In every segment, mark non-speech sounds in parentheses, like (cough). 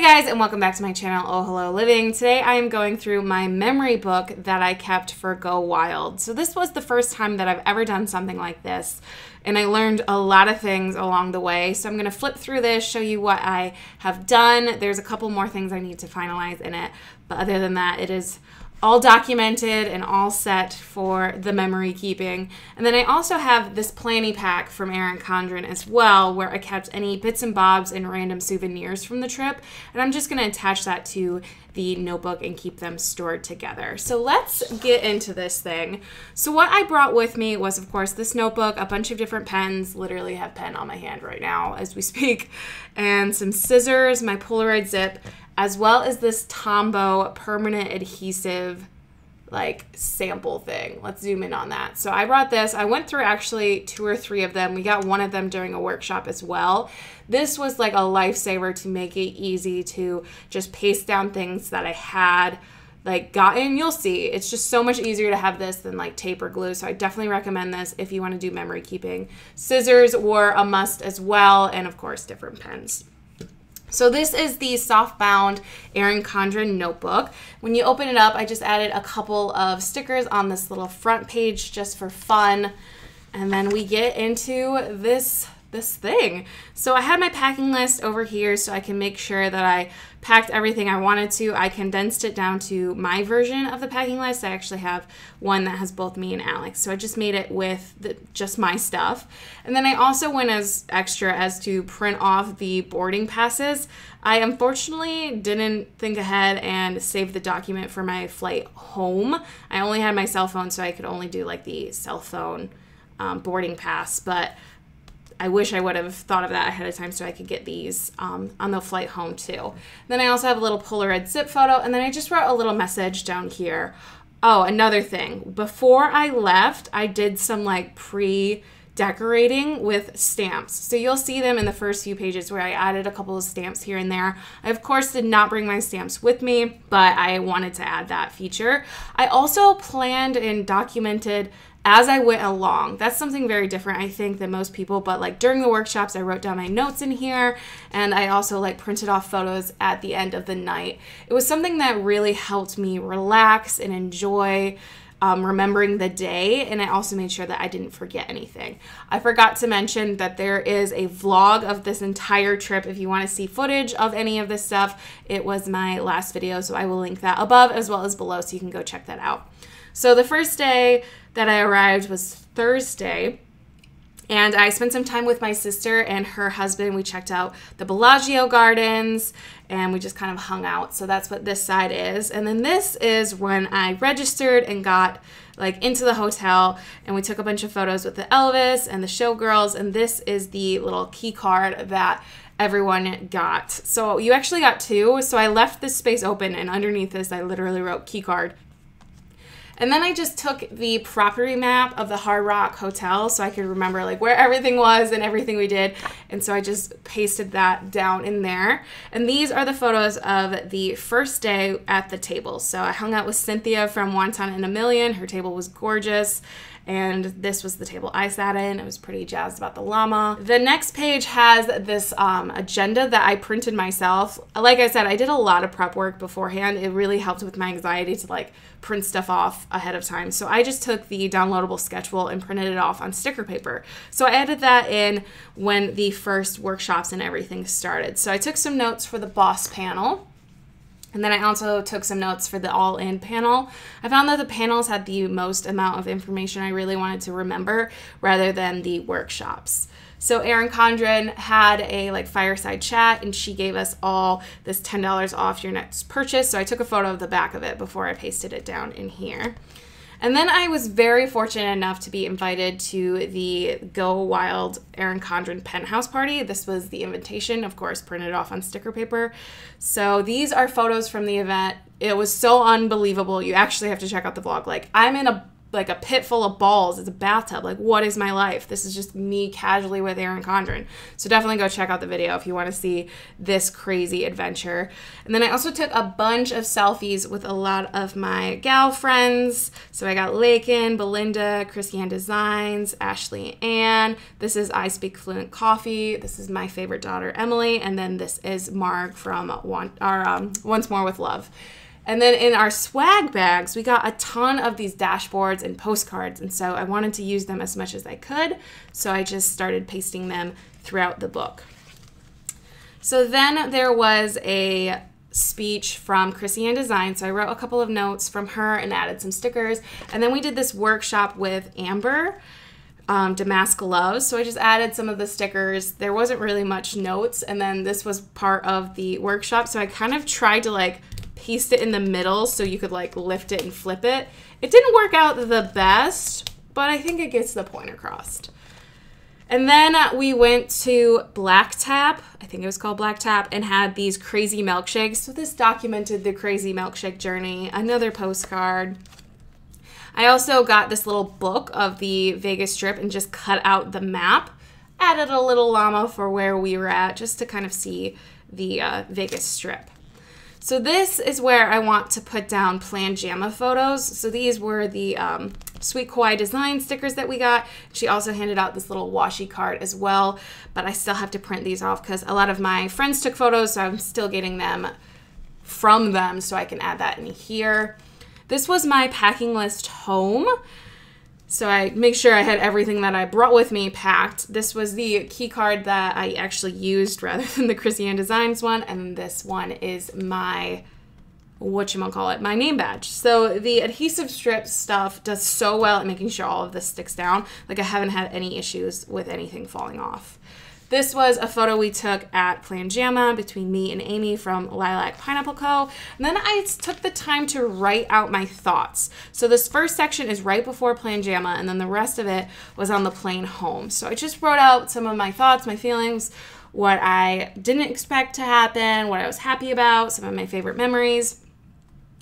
Hey guys, and welcome back to my channel, Oh Hello Living. Today I am going through my memory book that I kept for Go Wild. So this was the first time that I've ever done something like this, and I learned a lot of things along the way. So I'm gonna flip through this, show you what I have done. There's a couple more things I need to finalize in it, but other than that, it is all documented and all set for the memory keeping. And then I also have this planning pack from Erin Condren as well, where I kept any bits and bobs and random souvenirs from the trip. And I'm just going to attach that to the notebook and keep them stored together. So let's get into this thing. So what I brought with me was, of course, this notebook, a bunch of different pens, literally have pen on my hand right now as we (laughs) speak, and some scissors, my Polaroid zip, as well as this Tombow permanent adhesive like sample thing. Let's zoom in on that. So I brought this. I went through actually two or three of them. We got one of them during a workshop as well. This was like a lifesaver to make it easy to just paste down things that I had like gotten you'll see it's just so much easier to have this than like tape or glue so i definitely recommend this if you want to do memory keeping scissors were a must as well and of course different pens so this is the softbound Erin Condren notebook. When you open it up, I just added a couple of stickers on this little front page just for fun. And then we get into this this thing. So I had my packing list over here so I can make sure that I packed everything I wanted to. I condensed it down to my version of the packing list. I actually have one that has both me and Alex. So I just made it with the, just my stuff. And then I also went as extra as to print off the boarding passes. I unfortunately didn't think ahead and save the document for my flight home. I only had my cell phone so I could only do like the cell phone um, boarding pass, but I wish I would have thought of that ahead of time so I could get these um, on the flight home too. Then I also have a little Polaroid zip photo, and then I just wrote a little message down here. Oh, another thing. Before I left, I did some like pre decorating with stamps. So you'll see them in the first few pages where I added a couple of stamps here and there. I, of course, did not bring my stamps with me, but I wanted to add that feature. I also planned and documented as I went along. That's something very different, I think, than most people. But like during the workshops, I wrote down my notes in here and I also like printed off photos at the end of the night. It was something that really helped me relax and enjoy. Um, remembering the day, and I also made sure that I didn't forget anything. I forgot to mention that there is a vlog of this entire trip. If you want to see footage of any of this stuff, it was my last video, so I will link that above as well as below so you can go check that out. So the first day that I arrived was Thursday. And I spent some time with my sister and her husband. We checked out the Bellagio gardens and we just kind of hung out. So that's what this side is. And then this is when I registered and got like into the hotel and we took a bunch of photos with the Elvis and the showgirls. And this is the little key card that everyone got. So you actually got two. So I left this space open and underneath this I literally wrote key card and then I just took the property map of the Hard Rock Hotel so I could remember like where everything was and everything we did. And so I just pasted that down in there. And these are the photos of the first day at the table. So I hung out with Cynthia from Wonton in a Million. Her table was gorgeous and this was the table I sat in. I was pretty jazzed about the llama. The next page has this um, agenda that I printed myself. Like I said, I did a lot of prep work beforehand. It really helped with my anxiety to like print stuff off ahead of time. So I just took the downloadable schedule and printed it off on sticker paper. So I added that in when the first workshops and everything started. So I took some notes for the boss panel. And then I also took some notes for the all in panel. I found that the panels had the most amount of information I really wanted to remember rather than the workshops. So Erin Condren had a like fireside chat and she gave us all this $10 off your next purchase. So I took a photo of the back of it before I pasted it down in here. And then I was very fortunate enough to be invited to the Go Wild Erin Condren penthouse party. This was the invitation, of course, printed off on sticker paper. So these are photos from the event. It was so unbelievable. You actually have to check out the vlog. Like, I'm in a like a pit full of balls. It's a bathtub. Like, what is my life? This is just me casually with Erin Condren. So definitely go check out the video if you want to see this crazy adventure. And then I also took a bunch of selfies with a lot of my gal friends. So I got Lakin, Belinda, Chrissy Ann Designs, Ashley Ann. This is I Speak Fluent Coffee. This is my favorite daughter, Emily. And then this is Marg from One, or, um, Once More with Love. And then in our swag bags, we got a ton of these dashboards and postcards. And so I wanted to use them as much as I could. So I just started pasting them throughout the book. So then there was a speech from Chrissy Ann Design. So I wrote a couple of notes from her and added some stickers. And then we did this workshop with Amber. Um, Damask Loves. So I just added some of the stickers. There wasn't really much notes, and then this was part of the workshop. So I kind of tried to like paste it in the middle so you could like lift it and flip it. It didn't work out the best, but I think it gets the point across. And then we went to Black Tap, I think it was called Black Tap, and had these crazy milkshakes. So this documented the crazy milkshake journey. Another postcard. I also got this little book of the Vegas Strip and just cut out the map. Added a little llama for where we were at just to kind of see the uh, Vegas Strip. So this is where I want to put down plan Planjama photos. So these were the um, Sweet Kawaii design stickers that we got. She also handed out this little washi card as well, but I still have to print these off because a lot of my friends took photos, so I'm still getting them from them so I can add that in here. This was my packing list home. So I make sure I had everything that I brought with me packed. This was the key card that I actually used (laughs) rather than the Chrissy Ann Designs one. And this one is my, what you call it, my name badge. So the adhesive strip stuff does so well at making sure all of this sticks down. Like I haven't had any issues with anything falling off. This was a photo we took at Planjama between me and Amy from Lilac Pineapple Co. And then I took the time to write out my thoughts. So this first section is right before Planjama, and then the rest of it was on the plane home. So I just wrote out some of my thoughts, my feelings, what I didn't expect to happen, what I was happy about, some of my favorite memories.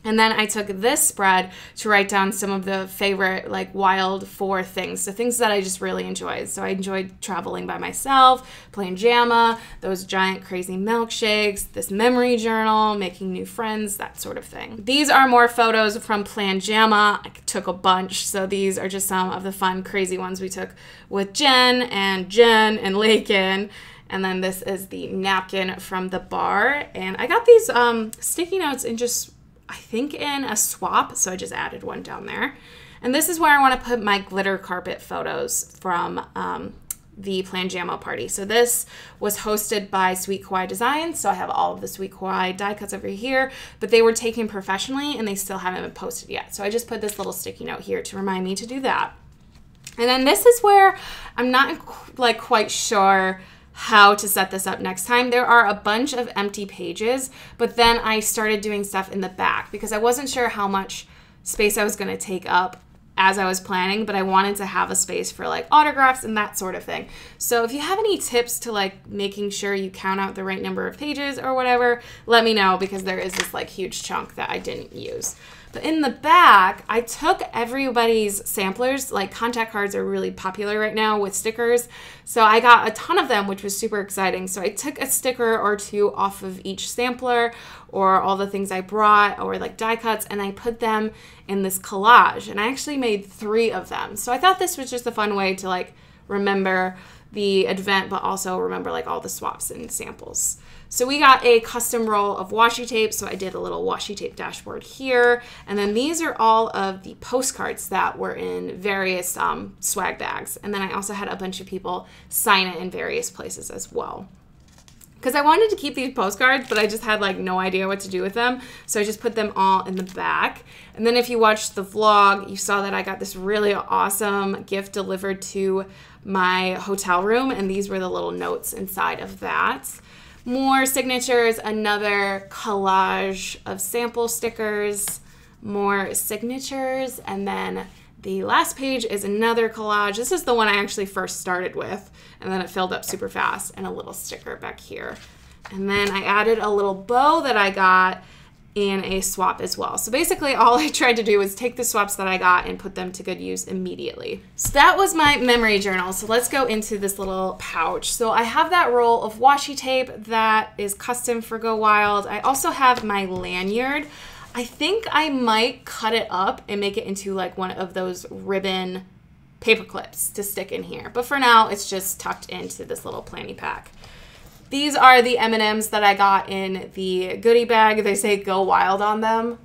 And then I took this spread to write down some of the favorite, like, wild four things. So, things that I just really enjoyed. So, I enjoyed traveling by myself, Planjama, those giant crazy milkshakes, this memory journal, making new friends, that sort of thing. These are more photos from Planjama. I took a bunch. So, these are just some of the fun, crazy ones we took with Jen and Jen and Lakin. And then this is the napkin from the bar. And I got these um, sticky notes in just I think in a swap, so I just added one down there. And this is where I want to put my glitter carpet photos from um, the Planjama party. So this was hosted by Sweet Kawaii Designs. So I have all of the Sweet Kawaii die cuts over here, but they were taken professionally and they still haven't been posted yet. So I just put this little sticky note here to remind me to do that. And then this is where I'm not like quite sure how to set this up next time. There are a bunch of empty pages, but then I started doing stuff in the back because I wasn't sure how much space I was going to take up as I was planning, but I wanted to have a space for like autographs and that sort of thing. So if you have any tips to like making sure you count out the right number of pages or whatever, let me know because there is this like huge chunk that I didn't use. But in the back, I took everybody's samplers. Like contact cards are really popular right now with stickers. So I got a ton of them, which was super exciting. So I took a sticker or two off of each sampler or all the things I brought or like die cuts and I put them in this collage. And I actually made three of them. So I thought this was just a fun way to like remember the event, but also remember like all the swaps and samples. So we got a custom roll of washi tape. So I did a little washi tape dashboard here. And then these are all of the postcards that were in various um, swag bags. And then I also had a bunch of people sign it in various places as well. Because I wanted to keep these postcards, but I just had like no idea what to do with them. So I just put them all in the back. And then if you watched the vlog, you saw that I got this really awesome gift delivered to my hotel room. And these were the little notes inside of that more signatures, another collage of sample stickers, more signatures, and then the last page is another collage. This is the one I actually first started with, and then it filled up super fast, and a little sticker back here. And then I added a little bow that I got in a swap as well. So basically all I tried to do was take the swaps that I got and put them to good use immediately. So that was my memory journal. So let's go into this little pouch. So I have that roll of washi tape that is custom for Go Wild. I also have my lanyard. I think I might cut it up and make it into like one of those ribbon paper clips to stick in here. But for now, it's just tucked into this little planny pack. These are the M&Ms that I got in the goodie bag. They say go wild on them.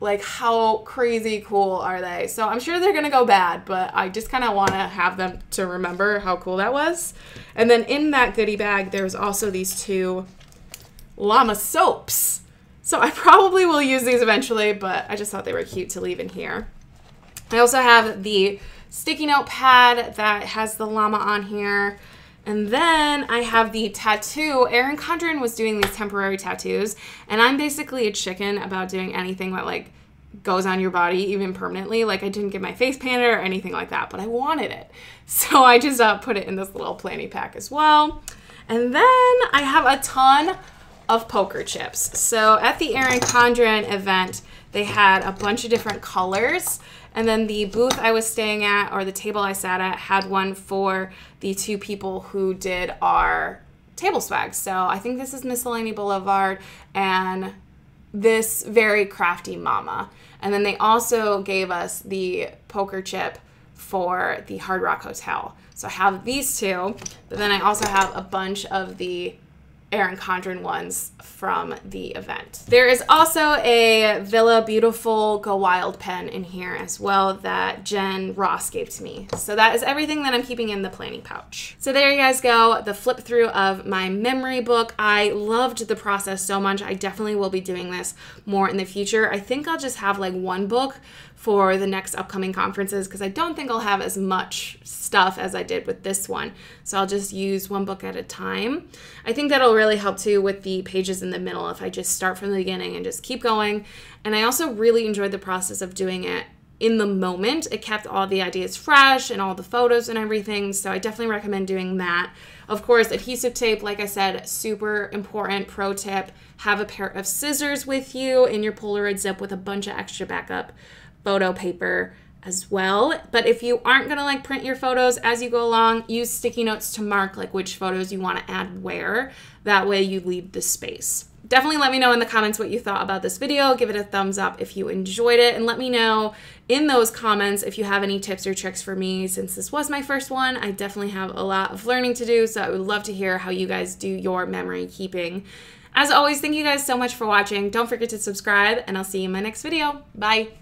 Like how crazy cool are they? So I'm sure they're going to go bad, but I just kind of want to have them to remember how cool that was. And then in that goodie bag, there's also these two llama soaps. So I (laughs) probably will use these eventually, but I just thought they were cute to leave in here. I also have the sticky note pad that has the llama on here. And then I have the tattoo. Erin Condren was doing these temporary tattoos, and I'm basically a chicken about doing anything that like goes on your body even permanently. Like I didn't get my face painted or anything like that, but I wanted it. (laughs) So I just uh, put it in this little planny pack as well. And then I have a ton of poker chips. So at the Erin Condren event, they had a bunch of different colors. And then the booth I was staying at, or the table I sat at, had one for the two people who did our table swag. So I think this is Miscellany Boulevard and this very crafty mama. And then they also gave us the poker chip for the Hard Rock Hotel. So I have these two, but then I also have a bunch of the Erin Condren ones from the event. There is also a Villa Beautiful Go Wild pen in here as well that Jen Ross gave to me. So that is everything that I'm keeping in the planning pouch. So there you guys go, the flip through of my memory book. I loved the process so much. I definitely will be doing this more in the future. I think I'll just have like one book for the next upcoming conferences because I don't think I'll have as much stuff as I did with this one. So I'll just use one book at a time. I think that'll really help too with the pages in the middle if I just start from the beginning and just keep going. And I also really enjoyed the process of doing it in the moment. It kept all the ideas fresh and all the photos and everything. So I definitely recommend doing that. Of course, adhesive tape, like I said, super important pro tip. Have a pair of scissors with you in your Polaroid zip with a bunch of extra backup photo paper as well. But if you aren't gonna like print your photos as you go along, use sticky notes to mark like which photos you wanna add where. That way you leave the space. Definitely let me know in the comments what you thought about this video. Give it a thumbs up if you enjoyed it and let me know in those comments if you have any tips or tricks for me since this was my first one. I definitely have a lot of learning to do, so I would love to hear how you guys do your memory keeping. As always, thank you guys so much for watching. Don't forget to subscribe and I'll see you in my next video. Bye.